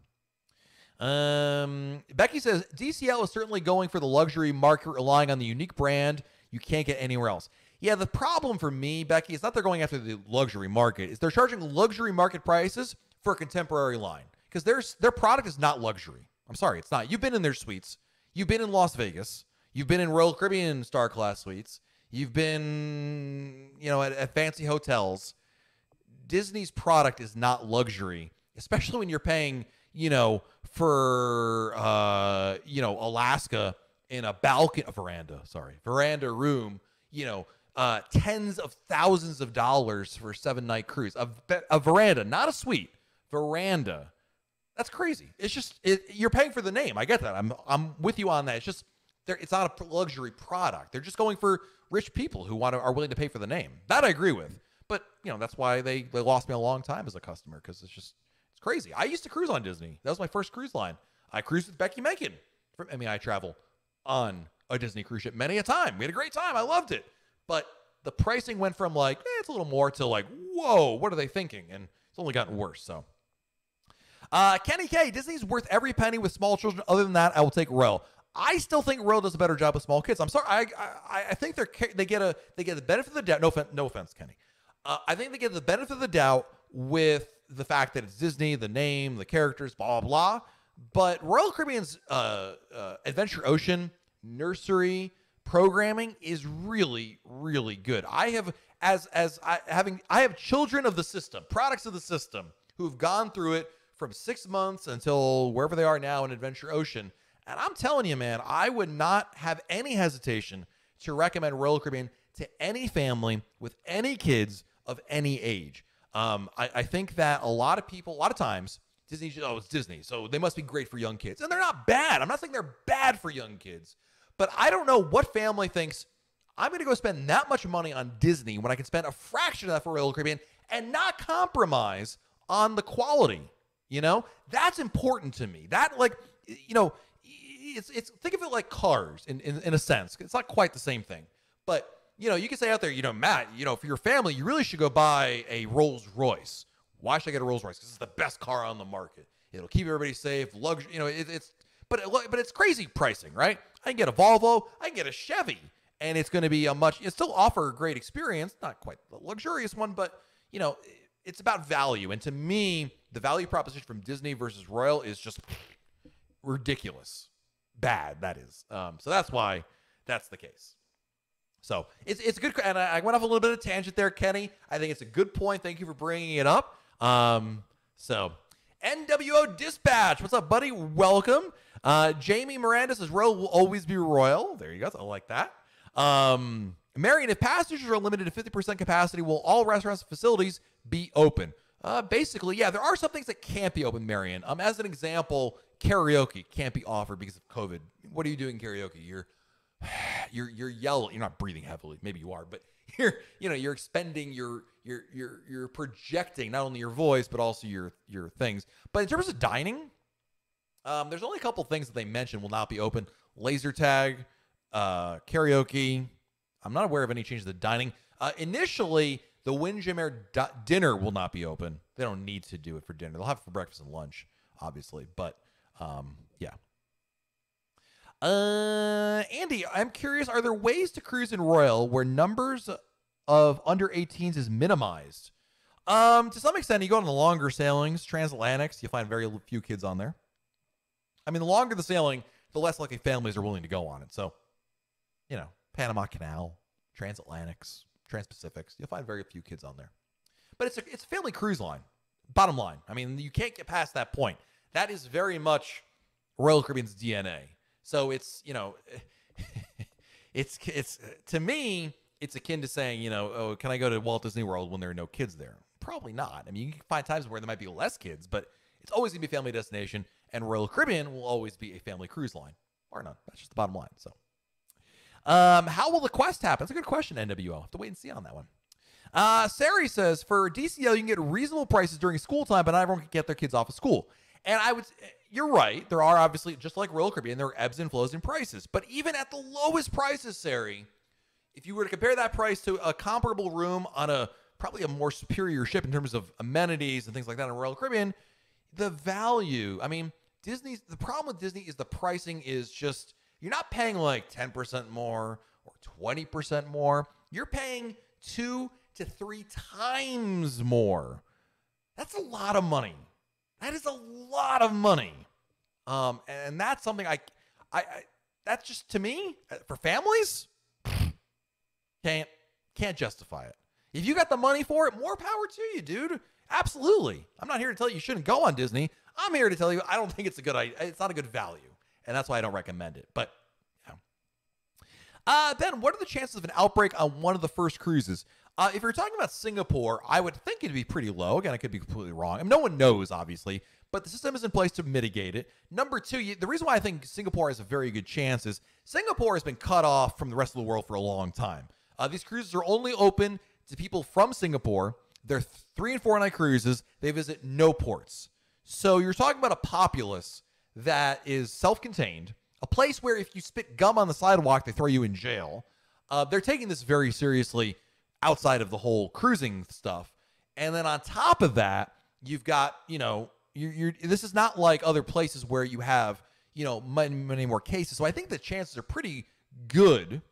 Um, Becky says DCL is certainly going for the luxury market, relying on the unique brand you can't get anywhere else. Yeah, the problem for me, Becky, is not they're going after the luxury market. Is they're charging luxury market prices for a contemporary line because their their product is not luxury. I'm sorry, it's not. You've been in their suites. You've been in Las Vegas. You've been in Royal Caribbean Star Class suites. You've been, you know, at, at fancy hotels. Disney's product is not luxury, especially when you're paying, you know, for uh, you know, Alaska in a balcony a veranda, sorry, veranda room, you know, uh, tens of thousands of dollars for a seven night cruise. A, a veranda, not a suite, veranda. That's crazy. It's just it, you're paying for the name. I get that. I'm I'm with you on that. It's just it's not a luxury product. They're just going for rich people who want to are willing to pay for the name. That I agree with. But you know that's why they they lost me a long time as a customer because it's just it's crazy. I used to cruise on Disney. That was my first cruise line. I cruised with Becky Menken. from mean, I travel on a Disney cruise ship many a time. We had a great time. I loved it. But the pricing went from like, eh, it's a little more to like, whoa, what are they thinking? And it's only gotten worse. So, uh, Kenny K, Disney's worth every penny with small children. Other than that, I will take Royal. I still think Royal does a better job with small kids. I'm sorry. I I, I think they're they get a they get the benefit of the doubt. No offense, no offense, Kenny. Uh, I think they get the benefit of the doubt with the fact that it's Disney, the name, the characters, blah blah blah. But Royal Caribbean's uh, uh, Adventure Ocean nursery programming is really really good. I have as as I having I have children of the system, products of the system who've gone through it from 6 months until wherever they are now in Adventure Ocean. And I'm telling you man, I would not have any hesitation to recommend Royal Caribbean to any family with any kids of any age. Um, I, I think that a lot of people, a lot of times, Disney, oh, it's Disney, so they must be great for young kids. And they're not bad. I'm not saying they're bad for young kids. But I don't know what family thinks I'm going to go spend that much money on Disney when I can spend a fraction of that for Royal Caribbean and not compromise on the quality. You know, that's important to me. That, like, you know, it's, it's think of it like cars in, in, in a sense. It's not quite the same thing. But, you know, you can say out there, you know, Matt, you know, for your family, you really should go buy a Rolls Royce. Why should I get a Rolls Royce? Because it's the best car on the market. It'll keep everybody safe, luxury. You know, it, it's but but it's crazy pricing, right? I can get a Volvo, I can get a Chevy, and it's going to be a much. It still offer a great experience, not quite the luxurious one, but you know, it's about value. And to me, the value proposition from Disney versus Royal is just ridiculous, bad. That is. Um, so that's why that's the case. So it's it's good. And I went off a little bit of tangent there, Kenny. I think it's a good point. Thank you for bringing it up. Um, so NWO Dispatch, what's up, buddy? Welcome. Uh, Jamie Miranda says Royal will always be Royal. There you go. I like that. Um, Marion, if passengers are limited to 50% capacity, will all restaurants and facilities be open? Uh, basically, yeah, there are some things that can't be open, Marion. Um, as an example, karaoke can't be offered because of COVID. What are you doing karaoke? You're [SIGHS] you're you're yelling. You're not breathing heavily. Maybe you are, but [LAUGHS] you're you know you're expending your you're you're you're projecting not only your voice but also your your things. But in terms of dining, um, there's only a couple things that they mentioned will not be open: laser tag, uh, karaoke. I'm not aware of any changes to dining. Uh, initially, the Windjammer di- dinner will not be open. They don't need to do it for dinner. They'll have it for breakfast and lunch, obviously. But um, yeah. Uh, Andy, I'm curious. Are there ways to cruise in Royal where numbers of under 18s is minimized? Um, to some extent, you go on the longer sailings, transatlantics, you find very few kids on there. I mean, the longer the sailing, the less likely families are willing to go on it. So, you know, Panama Canal, transatlantics, transpacifics, you'll find very few kids on there. But it's a it's a family cruise line. Bottom line, I mean, you can't get past that point. That is very much Royal Caribbean's DNA. So it's you know, [LAUGHS] it's it's to me, it's akin to saying you know, oh, can I go to Walt Disney World when there are no kids there? Probably not. I mean, you can find times where there might be less kids, but it's always gonna be a family destination and Royal Caribbean will always be a family cruise line, or not. That's just the bottom line. So, um, how will the quest happen? That's a good question, NWO. I have to wait and see on that one. Uh, Sari says for DCL you can get reasonable prices during school time, but not everyone can get their kids off of school. And I would, you're right. There are obviously just like Royal Caribbean, there are ebbs and flows in prices. But even at the lowest prices, Sari, if you were to compare that price to a comparable room on a probably a more superior ship in terms of amenities and things like that in Royal Caribbean, the value. I mean, Disney's the problem with Disney is the pricing is just you're not paying like 10% more or 20% more. You're paying two to three times more. That's a lot of money. That is a lot of money. Um, and that's something I, I, I that's just to me uh, for families can't can't justify it. If you got the money for it, more power to you, dude. Absolutely. I'm not here to tell you you shouldn't go on Disney. I'm here to tell you I don't think it's a good idea. It's not a good value, and that's why I don't recommend it. But yeah. Uh, then, what are the chances of an outbreak on one of the first cruises? Uh, if you're talking about Singapore, I would think it'd be pretty low. Again, I could be completely wrong. I mean, no one knows, obviously, but the system is in place to mitigate it. Number two, you, the reason why I think Singapore has a very good chance is Singapore has been cut off from the rest of the world for a long time. Uh, these cruises are only open to people from Singapore. They're three and four night cruises. They visit no ports. So you're talking about a populace that is self contained, a place where if you spit gum on the sidewalk, they throw you in jail. Uh, they're taking this very seriously outside of the whole cruising stuff. And then on top of that, you've got, you know, you're, you're this is not like other places where you have, you know, many, many more cases. So I think the chances are pretty good.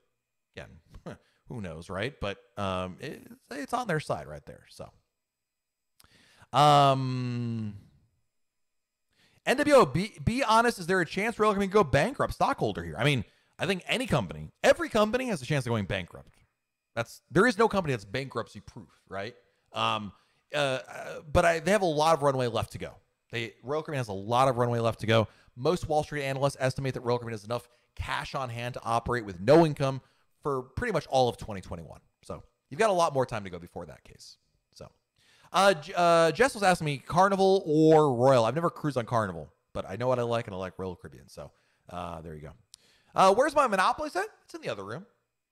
Again, [LAUGHS] who knows, right? But um, it, it's on their side right there. So, um, NWO, be, be honest, is there a chance Royal can go bankrupt stockholder here? I mean, I think any company, every company has a chance of going bankrupt. That's there is no company that's bankruptcy proof, right? Um, uh, uh, but I, they have a lot of runway left to go. They Royal Caribbean has a lot of runway left to go. Most Wall Street analysts estimate that Royal Caribbean has enough cash on hand to operate with no income for pretty much all of 2021. So you've got a lot more time to go before that case. So, uh, uh, Jess was asking me Carnival or Royal. I've never cruised on Carnival, but I know what I like and I like Royal Caribbean. So, uh, there you go. Uh, where's my Monopoly set? It's in the other room.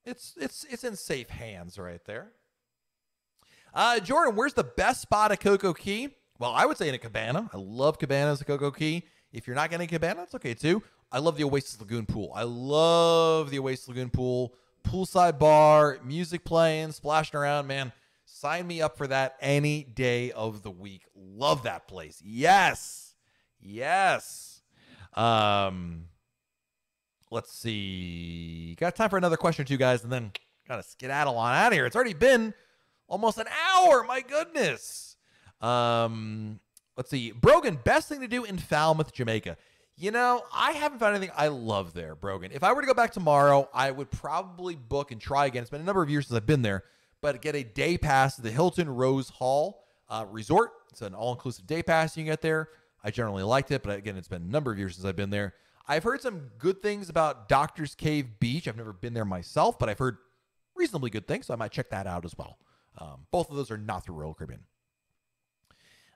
It's it's it's in safe hands right there. Uh, Jordan, where's the best spot at CocoCay? Well, I would say in a cabana. I love cabanas at CocoCay. If you're not getting a cabana, that's okay too. I love the Oasis Lagoon pool. I love the Oasis Lagoon pool. Poolside bar, music playing, splashing around, man. Sign me up for that any day of the week. Love that place. Yes. Yes. Um, let's see. Got time for another question or two, guys, and then gotta skedaddle on out of here. It's already been almost an hour. My goodness. Um, let's see. Brogan, best thing to do in Falmouth, Jamaica. You know, I haven't found anything I love there, Brogan. If I were to go back tomorrow, I would probably book and try again. It's been a number of years since I've been there, but get a day pass to the Hilton Rose Hall uh, Resort. It's an all inclusive day pass you can get there. I generally liked it, but again, it's been a number of years since I've been there. I've heard some good things about Doctor's Cave Beach. I've never been there myself, but I've heard reasonably good things, so I might check that out as well. Um, both of those are not through Royal Caribbean.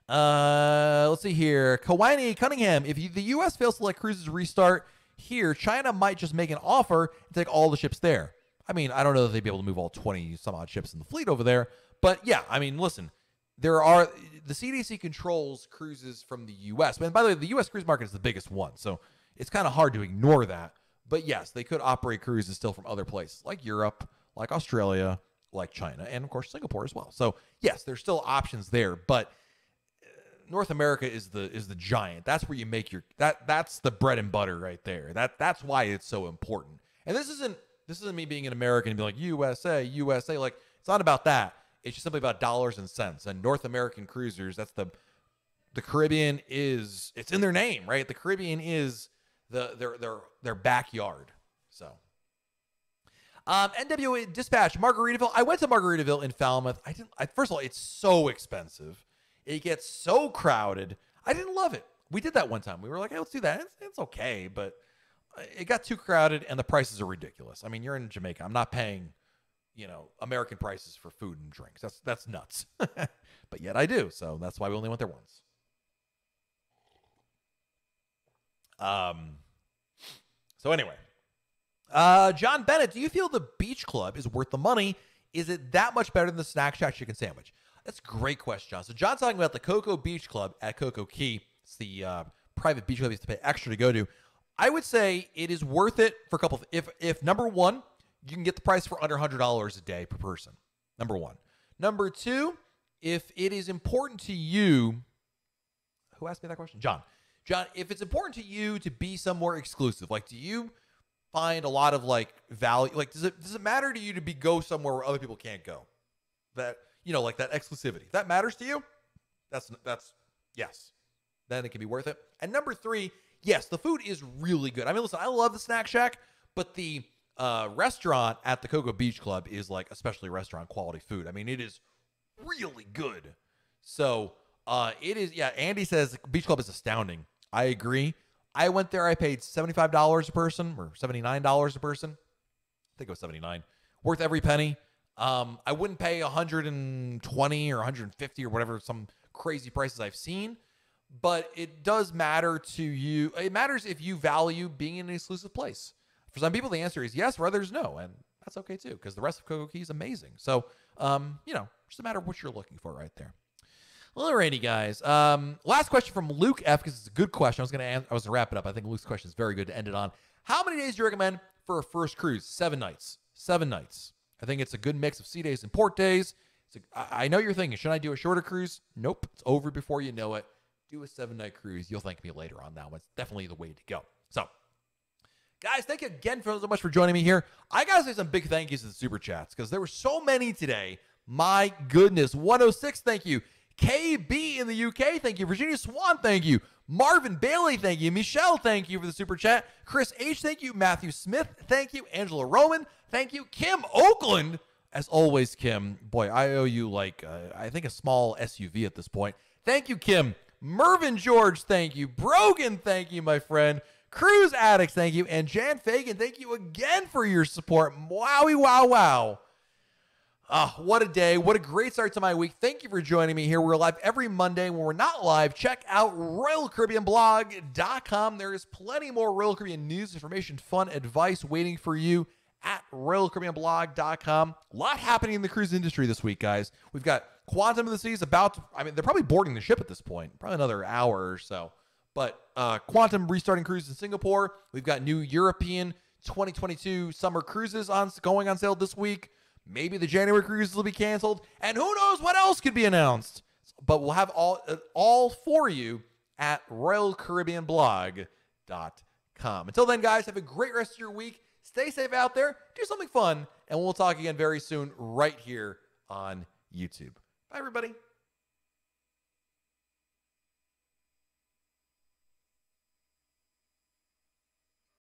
Uh, let's see here. Kawaii Cunningham. If you, the U.S. fails to let cruises restart here, China might just make an offer and take all the ships there. I mean, I don't know that they'd be able to move all 20 some odd ships in the fleet over there, but yeah, I mean, listen, there are the CDC controls cruises from the U.S. And by the way, the U.S. cruise market is the biggest one, so it's kind of hard to ignore that. But yes, they could operate cruises still from other places like Europe, like Australia, like China, and of course Singapore as well. So yes, there's still options there, but uh, North America is the is the giant. That's where you make your that that's the bread and butter right there. That that's why it's so important. And this isn't this isn't me being an American and be like USA, USA. Like it's not about that. It's just simply about dollars and cents. And North American cruisers, that's the the Caribbean is it's in their name, right? The Caribbean is the their their their backyard. So um, NWA Dispatch, Margaritaville. I went to Margaritaville in Falmouth. I didn't. I, first of all, it's so expensive. It gets so crowded. I didn't love it. We did that one time. We were like, hey, let's do that. It's, it's okay, but it got too crowded and the prices are ridiculous. I mean, you're in Jamaica. I'm not paying, you know, American prices for food and drinks. That's that's nuts. [LAUGHS] but yet I do. So that's why we only went there once. Um. So anyway, uh, John Bennett, do you feel the beach club is worth the money Is it that much better than the Snack Shack chicken sandwich? That's a great question, John. So John's talking about the Coco Beach Club at CocoCay. It's the uh, private beach club you have to pay extra to go to. I would say it is worth it for a couple. Of, if if number one, you can get the price for under hundred dollars a day per person. Number one. Number two, if it is important to you, who asked me that question? John. John, if it's important to you to be somewhere exclusive, like do you find a lot of like value like does it does it matter to you to be go somewhere where other people can't go? That you know, like that exclusivity. That matters to you, that's that's yes. Then it can be worth it. And number three, yes, the food is really good. I mean, listen, I love the Snack Shack, but the uh, restaurant at the Coco Beach Club is like especially restaurant quality food. I mean, it is really good. So uh, it is. Yeah, Andy says Beach Club is astounding. I agree. I went there. I paid seventy five dollars a person or seventy nine dollars a person. I think it was seventy nine. Worth every penny. Um, I wouldn't pay 120 or 150 or whatever some crazy prices I've seen, but it does matter to you. It matters if you value being in an exclusive place. For some people, the answer is yes. For others, no, and that's okay too because the rest of CocoCay is amazing. So, um, you know, just a matter of what you're looking for right there. Alrighty, guys. Um, last question from Luke F. Because it's a good question. I was gonna I was gonna wrap it up. I think Luke's question is very good to end it on. How many days do you recommend for a first cruise? Seven nights. Seven nights. I think it's a good mix of sea days and port days. A, I know you're thinking, should I do a shorter cruise? Nope. It's over before you know it. Do a seven night cruise. You'll thank me later on that one. It's definitely the way to go. So, guys, thank you again for so much for joining me here. I gotta say some big thank yous to the super chats because there were so many today. My goodness. 106, thank you. KB in the UK, thank you. Virginia Swan, thank you. Marvin Bailey, thank you. Michelle, thank you for the super chat. Chris H, thank you. Matthew Smith, thank you. Angela Roman, thank you. Kim Oakland, as always, Kim. Boy, I owe you like, uh, I think a small SUV at this point. Thank you, Kim. Mervin George, thank you. Brogan, thank you, my friend. Cruise Addicts, thank you. And Jan Fagan, thank you again for your support. Wowie, wow, wow. Oh, what a day. What a great start to my week. Thank you for joining me here. We're live every Monday. When we're not live, check out RoyalCaribbeanBlog.com. There is plenty more Royal Caribbean news, information, fun, advice waiting for you at RoyalCaribbeanBlog.com. A lot happening in the cruise industry this week, guys. We've got Quantum of the Seas about to, I mean, they're probably boarding the ship at this point, probably another hour or so. But uh, Quantum restarting cruise in Singapore. We've got new European 2022 summer cruises on going on sale this week. Maybe the January cruises will be canceled, and who knows what else could be announced. But we'll have all uh, all for you at RoyalCaribbeanBlog.com. Until then, guys, have a great rest of your week. Stay safe out there. Do something fun, and we'll talk again very soon right here on YouTube. Bye, everybody.